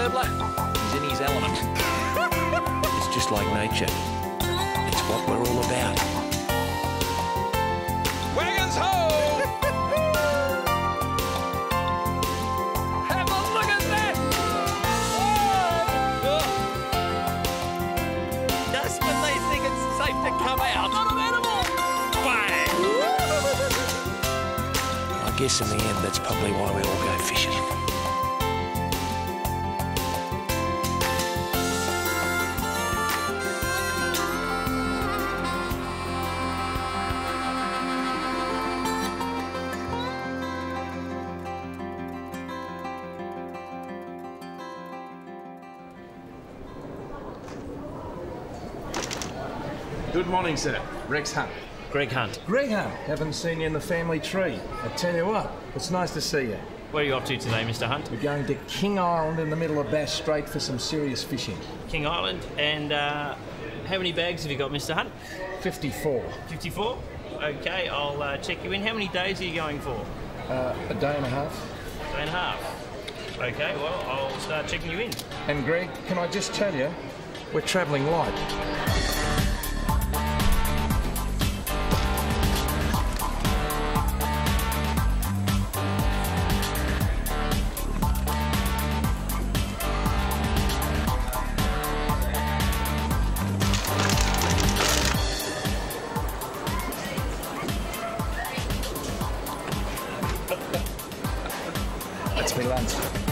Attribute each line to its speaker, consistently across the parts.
Speaker 1: burbler, he's in his element. it's just like nature. It's what we're all about. Wagons ho! Have a look at that! Just when they think it's safe to come out. Not an animal! Bang! I guess in the end, that's probably why we all
Speaker 2: Good morning, sir. Rex Hunt.
Speaker 3: Greg Hunt.
Speaker 2: Greg Hunt. Haven't seen you in the family tree. I tell you what, it's nice to see you.
Speaker 3: Where are you off to today, Mr. Hunt?
Speaker 2: We're going to King Island in the middle of Bass Strait for some serious fishing.
Speaker 3: King Island. And uh, how many bags have you got, Mr. Hunt?
Speaker 2: 54.
Speaker 3: 54? Okay, I'll uh, check you in. How many days are you going for?
Speaker 2: Uh, a day and a half.
Speaker 3: A Day and a half. Okay, well, I'll start checking you in.
Speaker 2: And Greg, can I just tell you, we're travelling light. That's me lunch.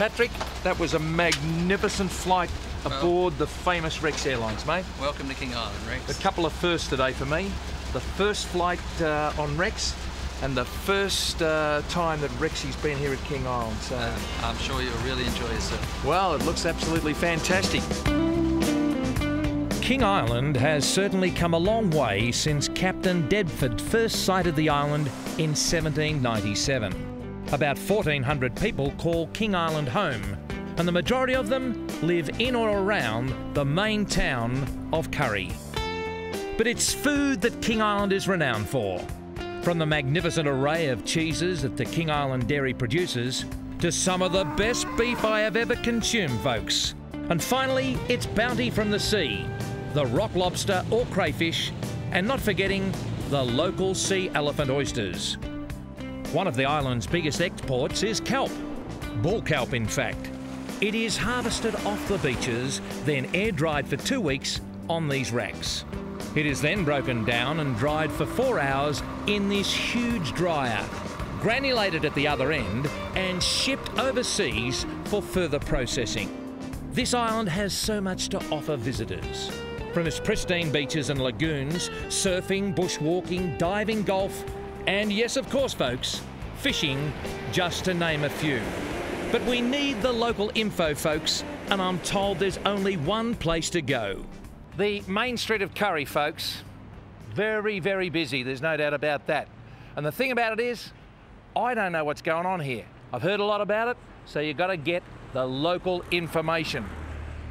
Speaker 2: Patrick, that was a magnificent flight aboard the famous Rex Airlines, mate.
Speaker 4: Welcome to King Island, Rex.
Speaker 2: A couple of firsts today for me. The first flight uh, on Rex, and the first uh, time that Rexy's been here at King Island. So,
Speaker 4: Uh, I'm sure you'll really enjoy yourself.
Speaker 2: well, it looks absolutely fantastic.
Speaker 5: King Island has certainly come a long way since Captain Dedford first sighted the island in 1797. About 1,400 people call King Island home, and the majority of them live in or around the main town of Currie. But it's food that King Island is renowned for. From the magnificent array of cheeses that the King Island dairy produces to some of the best beef I have ever consumed, folks. And finally, its bounty from the sea the rock lobster or crayfish, and not forgetting the local sea elephant oysters. One of the island's biggest exports is kelp, bull kelp, in fact. It is harvested off the beaches, then air dried for two weeks on these racks. It is then broken down and dried for four hours in this huge dryer, granulated at the other end, and shipped overseas for further processing. This island has so much to offer visitors. From its pristine beaches and lagoons, surfing, bushwalking, diving, golf, and yes, of course, folks, fishing, just to name a few. But we need the local info, folks, and I'm told there's only one place to go. The main street of Currie, folks. Very, very busy, there's no doubt about that. And the thing about it is, I don't know what's going on here. I've heard a lot about it, so you've got to get the local information.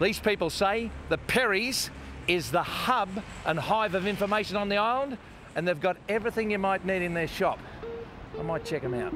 Speaker 5: These people say the Perry's is the hub and hive of information on the island, and they've got everything you might need in their shop. I might check them out.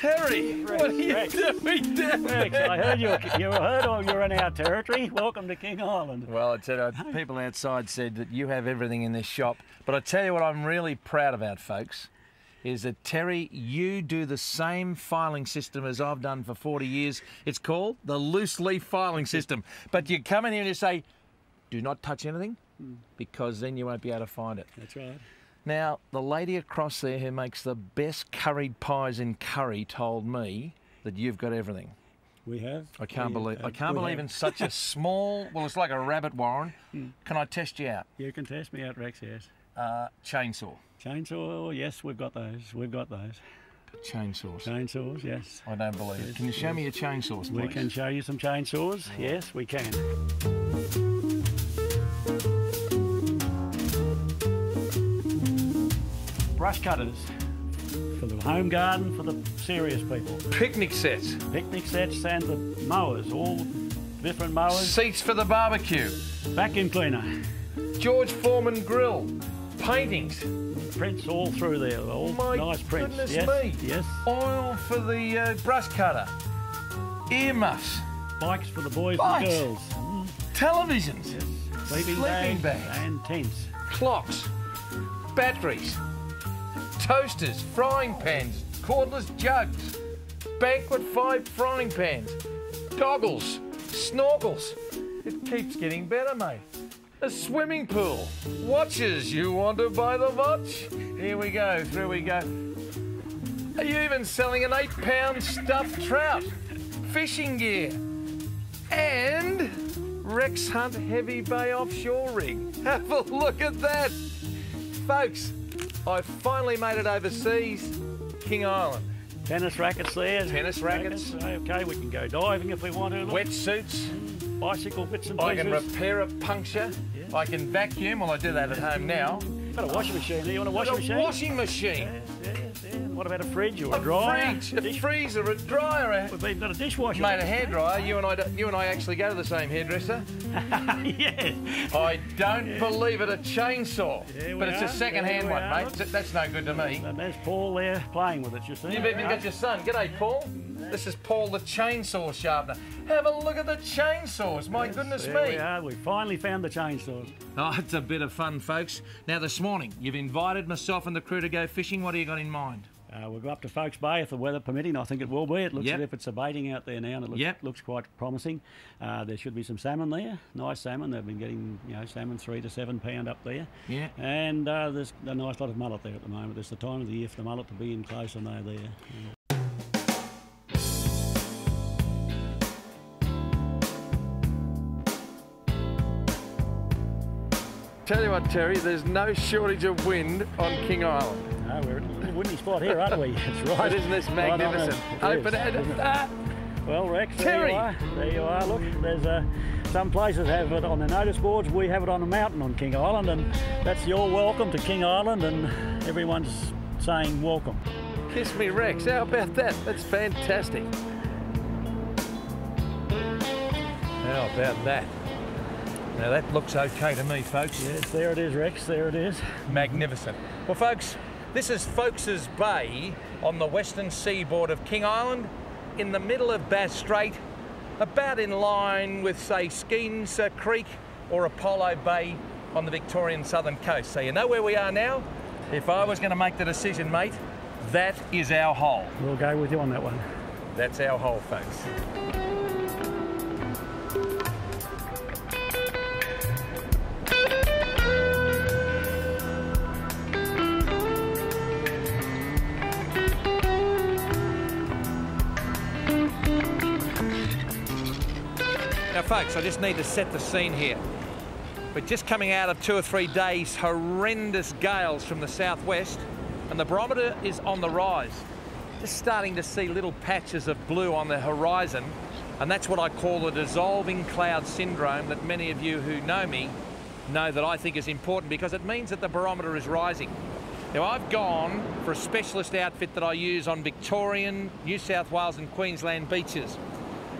Speaker 5: Terry, what are you
Speaker 6: Rex.
Speaker 2: doing down
Speaker 6: Rex. I heard you, you heard oh, you're in our territory. Welcome to King Island.
Speaker 2: Well, I tell you, people outside said that you have everything in this shop. But I tell you what I'm really proud about, folks, is that Terry, you do the same filing system as I've done for 40 years. It's called the loose leaf filing system. But you come in here and you say, do not touch anything because then you won't be able to find it.
Speaker 6: That's right.
Speaker 5: Now, the lady across there who makes the best curried pies in Currie told me that you've got everything.
Speaker 6: We have.
Speaker 5: I can't
Speaker 6: We-
Speaker 5: believe
Speaker 6: uh,
Speaker 5: I can't believe
Speaker 6: have.
Speaker 5: in such a small. Well, it's like a rabbit warren. Can I test you out?
Speaker 6: You can test me out, Rex. Yes.
Speaker 5: Uh, chainsaw.
Speaker 6: Chainsaw. Yes, we've got those. We've got those.
Speaker 5: Chainsaws.
Speaker 6: Chainsaws. Yes.
Speaker 5: I don't believe it. Can you show me your chainsaws, please?
Speaker 6: We can show you some chainsaws. Yes, we can. Brush cutters for the home garden for the serious people.
Speaker 5: Picnic sets.
Speaker 6: Picnic sets and the mowers, all different mowers.
Speaker 5: Seats for the barbecue.
Speaker 6: Vacuum cleaner.
Speaker 5: George Foreman grill. Paintings.
Speaker 6: Prints all through there. All
Speaker 5: My
Speaker 6: nice prints.
Speaker 5: goodness
Speaker 6: yes.
Speaker 5: me.
Speaker 6: Yes.
Speaker 5: Oil for the uh, brush cutter. Earmuffs.
Speaker 6: Bikes for the boys
Speaker 5: Bikes.
Speaker 6: and girls.
Speaker 5: Televisions.
Speaker 6: Sleeping,
Speaker 5: Sleeping
Speaker 6: bags,
Speaker 5: bags.
Speaker 6: and tents.
Speaker 5: Clocks. Batteries. Toasters. Frying pans. Cordless jugs. Banquet five frying pans. Goggles. Snorkels. It keeps getting better, mate. A swimming pool. Watches. You want to buy the watch? Here we go. Through we go. Are you even selling an eight pound stuffed trout? Fishing gear. And Rex Hunt Heavy Bay Offshore Rig. Have a look at that. Folks, I finally made it overseas. King Island.
Speaker 6: Tennis rackets there.
Speaker 5: Tennis rackets.
Speaker 6: Okay, we can go diving if we want to.
Speaker 5: Wetsuits.
Speaker 6: Bicycle bits and
Speaker 5: I can repair a puncture. I can vacuum. Well, I do that at home now.
Speaker 6: Got a washing machine. Do you want a washing machine?
Speaker 5: a washing machine.
Speaker 6: What about a fridge or a,
Speaker 5: A
Speaker 6: dryer?
Speaker 5: fridge, a freezer, a dryer,
Speaker 6: We've even got a dishwasher.
Speaker 5: mate, a hairdryer. You and I, you and I actually go to the same hairdresser.
Speaker 6: yes.
Speaker 5: I don't believe it. A chainsaw, but it's
Speaker 6: are,
Speaker 5: a second-hand one,
Speaker 6: are.
Speaker 5: mate. That's no good to me.
Speaker 6: And there's Paul there playing with it. You see?
Speaker 5: You've even got your son. G'day, Paul. This is Paul the chainsaw sharpener. Have a look at the chainsaws. My goodness
Speaker 6: there
Speaker 5: me.
Speaker 6: we are. We finally found the chainsaws.
Speaker 5: Oh, it's a bit of fun, folks. Now, this morning, you've invited myself and the crew to go fishing. What do you got in mind?
Speaker 6: Uh, we'll go up to Phoques Bay if the weather permitting. I think it will be. It looks
Speaker 5: Yep.
Speaker 6: as if it's abating out there now, and it looks,
Speaker 5: Yep.
Speaker 6: looks quite promising. Uh, there should be some salmon there. Nice salmon. They've been getting, you know, salmon three to seven pound up there.
Speaker 5: Yeah.
Speaker 6: And uh, there's a nice lot of mullet there at the moment. It's the time of the year for the mullet to be in close, and they're there.
Speaker 5: Tell you what, Terry, there's no shortage of wind on King Island.
Speaker 6: No, we're in a windy spot here, aren't we? That's right.
Speaker 5: Isn't this
Speaker 6: Right
Speaker 5: magnificent?
Speaker 6: it
Speaker 5: Open it.
Speaker 6: it?
Speaker 5: Ah,
Speaker 6: Well, Rex,
Speaker 5: Terry.
Speaker 6: there you are. There you are. Look, there's uh, some places have it on the notice boards. We have it on a mountain on King Island, and that's your welcome to King Island, and everyone's saying welcome.
Speaker 5: kiss me, Rex. How about that? That's fantastic. How about that? Now that looks okay to me, folks.
Speaker 6: Yes, there it is, Rex. There it is.
Speaker 5: Magnificent. Well, folks, this is Phoques's Bay on the western seaboard of King Island, in the middle of Bass Strait, about in line with, say, Skenes Creek or Apollo Bay on the Victorian southern coast. So you know where we are now? If I was going to make the decision, mate, that is our hole.
Speaker 6: We'll go with you on that one.
Speaker 5: That's our hole, folks. Folks, I just need to set the scene here. We're just coming out of two or three days horrendous gales from the southwest, and the barometer is on the rise. Just starting to see little patches of blue on the horizon, and that's what I call the dissolving cloud syndrome that many of you who know me know that I think is important because it means that the barometer is rising. Now, I've gone for a specialist outfit that I use on Victorian, New South Wales, and Queensland beaches.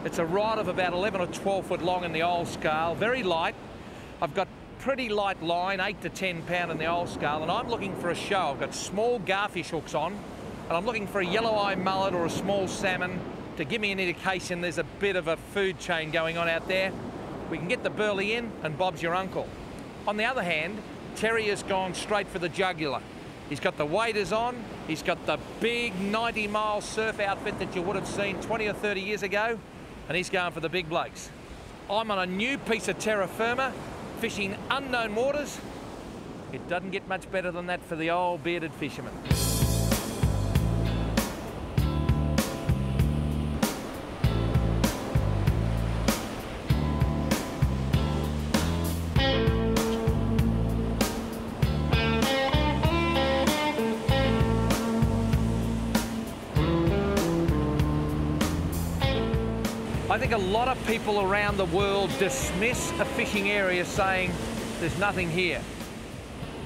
Speaker 5: It's a rod of about 11 or 12 foot long in the old scale, very light. I've got pretty light line, 8 to 10 pound in the old scale, and I'm looking for a show. I've got small garfish hooks on, and I'm looking for a yellow eye mullet or a small salmon to give me an indication there's a bit of a food chain going on out there. We can get the burley in, and Bob's your uncle. On the other hand, Terry has gone straight for the jugular. He's got the waders on, he's got the big 90 mile surf outfit that you would have seen 20 or 30 years ago, and he's going for the big blokes. I'm on a new piece of terra firma, fishing unknown waters, It doesn't get much better than that for the old bearded fisherman. I think a lot of people around the world dismiss a fishing area saying there's nothing here.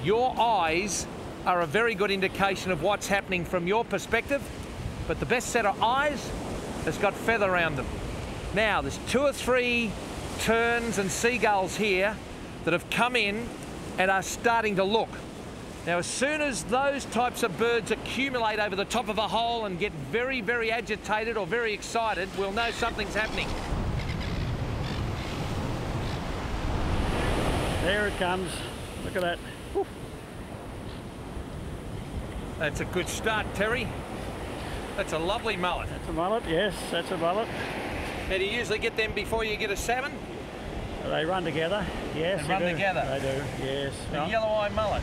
Speaker 5: Your eyes are a very good indication of what's happening from your perspective, but the best set of eyes has got feather around them. Now, there's two or three terns and seagulls here that have come in and are starting to look. Now, as soon as those types of birds accumulate over the top of a hole and get very, very agitated or very excited, we'll know something's happening.
Speaker 6: There it comes. Look at that.
Speaker 5: That's a good start, Terry. That's a lovely mullet.
Speaker 6: That's a mullet, yes, that's a mullet.
Speaker 5: Now, do you usually get them before you get a salmon?
Speaker 6: They run together, yes.
Speaker 5: They
Speaker 6: they
Speaker 5: run
Speaker 6: do.
Speaker 5: together?
Speaker 6: They do, yes.
Speaker 5: The
Speaker 6: Oh,
Speaker 5: yellow eye mullet.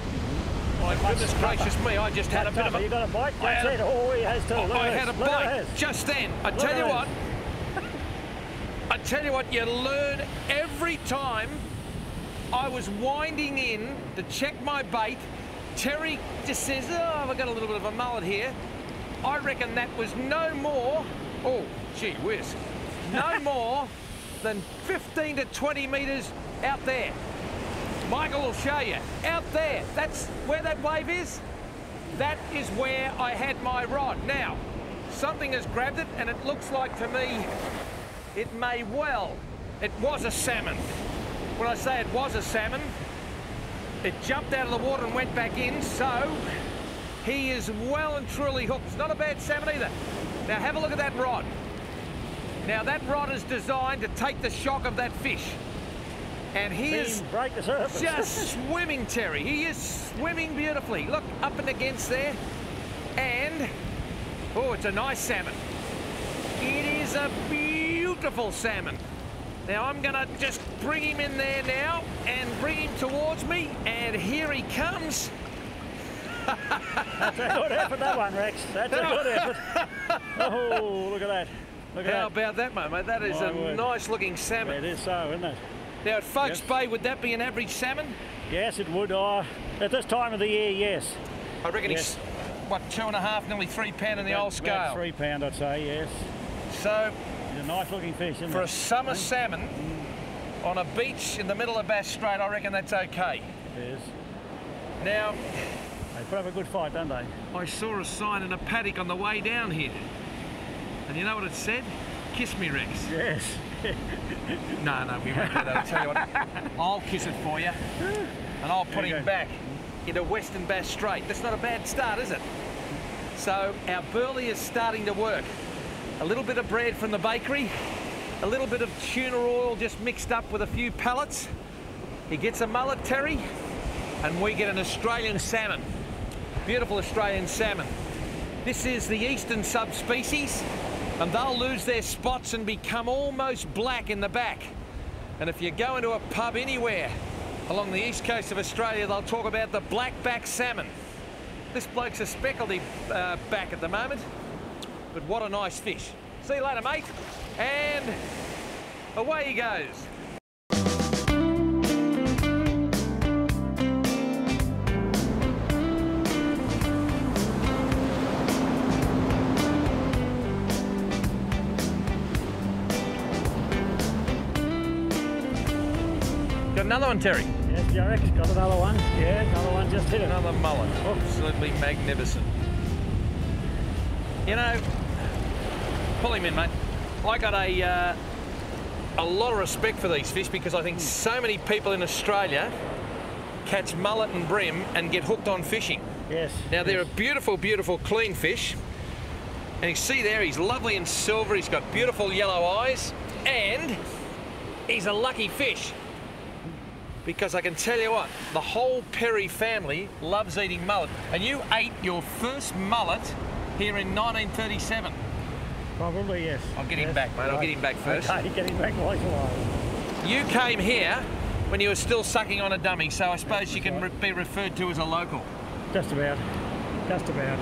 Speaker 5: My goodness gracious me, I just had a bit of
Speaker 6: tougher. You got a bite? That's it.
Speaker 5: a-
Speaker 6: Oh, he has. Look
Speaker 5: I had a
Speaker 6: this. Look at
Speaker 5: bite just then. I tell you what, I tell you what, you learn every time I was winding in to check my bait. Terry just says, oh, I've got a little bit of a mullet here. I reckon that was no more, oh, gee whiz, no more than 15 to 20 metres out there. Michael will show you. Out there, that's where that wave is. That is where I had my rod. Now, something has grabbed it and it looks like to me it may well, it was a salmon. When I say it was a salmon, it jumped out of the water and went back in, so he is well and truly hooked. It's not a bad salmon either. Now have a look at that rod. Now that rod is designed to take the shock of that fish. And he is
Speaker 6: him break the surface.
Speaker 5: just swimming, Terry. He is swimming beautifully. Look, up and against there. And, oh, it's a nice salmon. It is a beautiful salmon. Now I'm gonna just bring him in there now and bring him towards me. And here he comes.
Speaker 6: That's a good effort, that one, Rex. That's a good effort. Oh, look at that. Look at
Speaker 5: How
Speaker 6: that.
Speaker 5: about that, mate? That is
Speaker 6: My
Speaker 5: a
Speaker 6: word.
Speaker 5: nice looking salmon.
Speaker 6: It is so, isn't it?
Speaker 5: Now at Phoques
Speaker 6: Yes.
Speaker 5: Bay, would that be an average salmon?
Speaker 6: Yes, it would. Oh, at this time of the year, yes.
Speaker 5: I reckon
Speaker 6: Yes.
Speaker 5: he's, what, two and a half, nearly three pound in the old
Speaker 6: About- about
Speaker 5: scale.
Speaker 6: Three pound, I'd say, yes.
Speaker 5: So
Speaker 6: He's a nice looking fish,
Speaker 5: For a
Speaker 6: it?
Speaker 5: summer mm. salmon mm. on a beach in the middle of Bass Strait, I reckon that's okay.
Speaker 6: It is.
Speaker 5: Now,
Speaker 6: They put up a good fight, don't they?
Speaker 5: I saw a sign in a paddock on the way down here. And you know what it said? Kiss me, Rex.
Speaker 6: Yes.
Speaker 5: No, no, we won't do that. I'll tell you what, I'll kiss it for you. And I'll put him
Speaker 6: go.
Speaker 5: back into Western Bass Strait. That's not a bad start, is it? So our burley is starting to work. A little bit of bread from the bakery, a little bit of tuna oil just mixed up with a few pellets. He gets a mullet, Terry, and we get an Australian salmon. Beautiful Australian salmon. This is the eastern subspecies, and they'll lose their spots and become almost black in the back. And if you go into a pub anywhere along the east coast of Australia, they'll talk about the black-back salmon. This bloke's a speckledy uh, back at the moment, but what a nice fish. See you later, mate. And away he goes. Another one, Terry.
Speaker 6: Yes, Jarek's got another one. Yeah, another one just hit it.
Speaker 5: Another mullet. Absolutely magnificent. You know, pull him in, mate. I got a uh, a lot of respect for these fish because I think so many people in Australia catch mullet and bream and get hooked on fishing.
Speaker 6: Yes.
Speaker 5: Now they're a beautiful, beautiful, clean fish. And you see there, he's lovely and silver. He's got beautiful yellow eyes, and he's a lucky fish. Because I can tell you what, the whole Perry family loves eating mullet. And you ate your first mullet here in 1937.
Speaker 6: Probably, yes.
Speaker 5: I'll get him back, mate. I'll get him back first.
Speaker 6: Okay, get him back while alive.
Speaker 5: You came here when you were still sucking on a dummy, so I suppose you can re- be referred to as a local.
Speaker 6: Just about. Just about.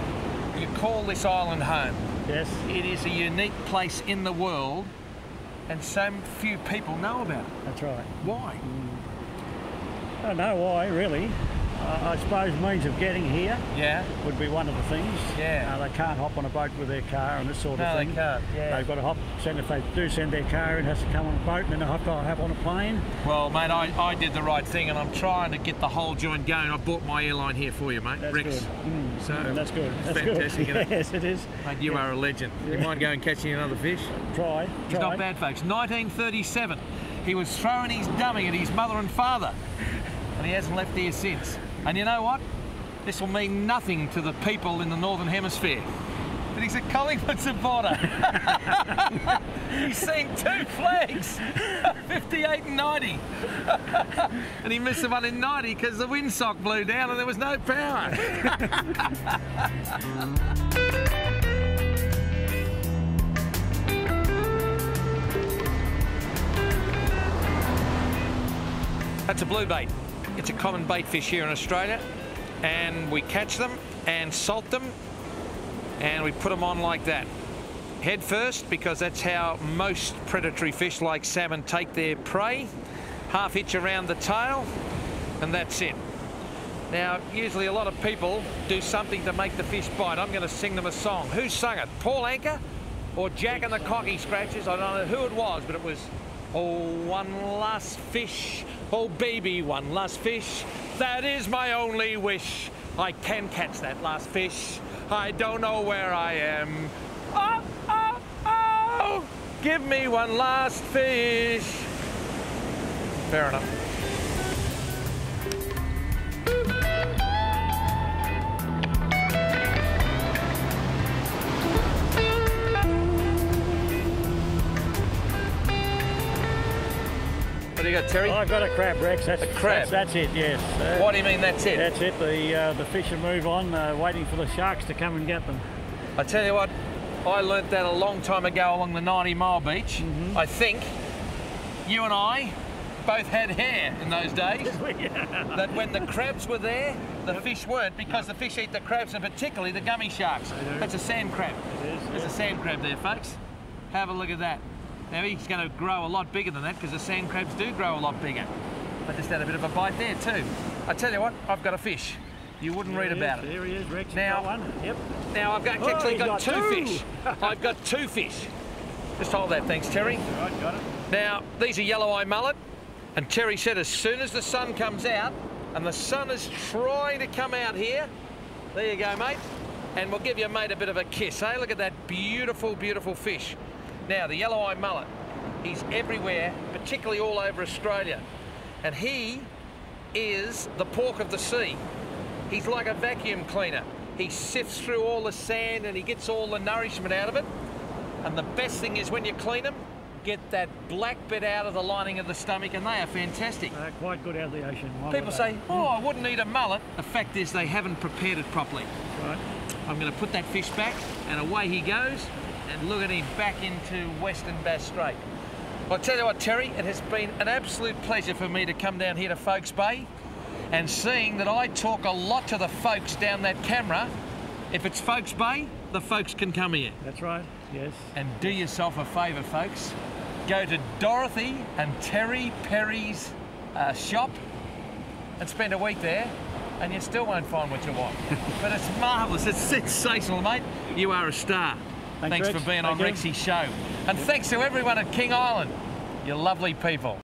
Speaker 5: You call this island home.
Speaker 6: Yes.
Speaker 5: It is a unique place in the world, and so few people know about it.
Speaker 6: That's right.
Speaker 5: Why? Mm.
Speaker 6: I don't know why, really. Uh, I suppose means of getting here
Speaker 5: Yeah.
Speaker 6: would be one of the things.
Speaker 5: Yeah.
Speaker 6: Uh, they can't hop on a boat with their car and this sort
Speaker 5: No,
Speaker 6: of
Speaker 5: they
Speaker 6: thing.
Speaker 5: can't, yeah.
Speaker 6: They've got to hop. Send if they do send their car it has to come on a boat, and then they have to hop on a plane.
Speaker 5: Well, mate, I, I did the right thing, and I'm trying to get the whole joint going. I bought my airline here for you, mate.
Speaker 6: That's
Speaker 5: Rex.
Speaker 6: good. Mm,
Speaker 5: So
Speaker 6: mm, that's good. That's
Speaker 5: fantastic,
Speaker 6: good. Yes, it is.
Speaker 5: Mate, you are a legend. You mind going catching another fish?
Speaker 6: Try.
Speaker 5: He's
Speaker 6: try.
Speaker 5: not bad, folks. 1937. He was throwing his dummy at his mother and father, and he hasn't left here since. And you know what? This will mean nothing to the people in the Northern Hemisphere. But he's a Collingwood supporter. he's seen two flags, 58 and 90. and he missed the one in 90 because the windsock blew down and there was no power. That's a blue bait. It's a common bait fish here in Australia, and we catch them and salt them, and we put them on like that. Head first, because that's how most predatory fish like salmon take their prey. Half hitch around the tail, and that's it. Now, usually a lot of people do something to make the fish bite. I'm going to sing them a song. Who sung it? Paul Anka or Jack and the Cocky Scratches? I don't know who it was, but it was, oh, one last fish. Oh, baby, one last fish. That is my only wish. I can catch that last fish. I don't know where I am. Oh, oh, oh! Give me one last fish. Fair enough. Got, Terry?
Speaker 6: I've got a crab, Rex. That's,
Speaker 5: A crab?
Speaker 6: That's, that's it, yes. Uh,
Speaker 5: What do you mean that's it?
Speaker 6: That's it. The uh, the fish move on, uh, waiting for the sharks to come and get them.
Speaker 5: I tell you what, I learnt that a long time ago along the 90 mile beach. I think you and I both had hair in those days. that when the crabs were there, the fish weren't because the fish eat the crabs and particularly the gummy sharks. That's a sand crab.
Speaker 6: It is,
Speaker 5: There's a sand crab there, folks. Have a look at that. Now he's going to grow a lot bigger than that because the sand crabs do grow a lot bigger. But just had a bit of a bite there too. I tell you what, I've got a fish. You wouldn't read
Speaker 6: There he
Speaker 5: about
Speaker 6: is,
Speaker 5: it.
Speaker 6: There he is, Rex.
Speaker 5: Now-
Speaker 6: got one. Yep.
Speaker 5: Now I've got,
Speaker 6: Oh,
Speaker 5: actually got,
Speaker 6: got
Speaker 5: two,
Speaker 6: two.
Speaker 5: fish. I've got two fish. Just hold that, thanks, Terry.
Speaker 6: Right, got it.
Speaker 5: Now, these are yellow eye mullet, and Terry said as soon as the sun comes out, and the sun is trying to come out here, there you go, mate, and we'll give your mate a bit of a kiss, hey? Look at that beautiful, beautiful fish. Now, the yellow eye mullet, he's everywhere, particularly all over Australia, and he is the pork of the sea. He's like a vacuum cleaner. He sifts through all the sand and he gets all the nourishment out of it. And the best thing is when you clean them, get that black bit out of the lining of the stomach, and they are fantastic.
Speaker 6: Uh, quite good out of the ocean. One
Speaker 5: People say, oh, I wouldn't eat a mullet. The fact is they haven't prepared it properly.
Speaker 6: Right.
Speaker 5: I'm going to put that fish back, and away he goes, and look at him back into Western Bass Strait. I'll tell you what, Terry, it has been an absolute pleasure for me to come down here to Phoques Bay, and seeing that I talk a lot to the folks down that camera, if it's Phoques Bay, the folks can come here.
Speaker 6: That's right. Yes.
Speaker 5: And do yourself a favour, folks. Go to Dorothy and Terry Perry's uh, shop and spend a week there, and you still won't find what you want. but it's marvellous. It's sensational, mate. You are a star.
Speaker 6: Thanks,
Speaker 5: Thanks for being
Speaker 6: Thank
Speaker 5: on
Speaker 6: you.
Speaker 5: Rexy's show. And thanks to everyone at King Island. You lovely people.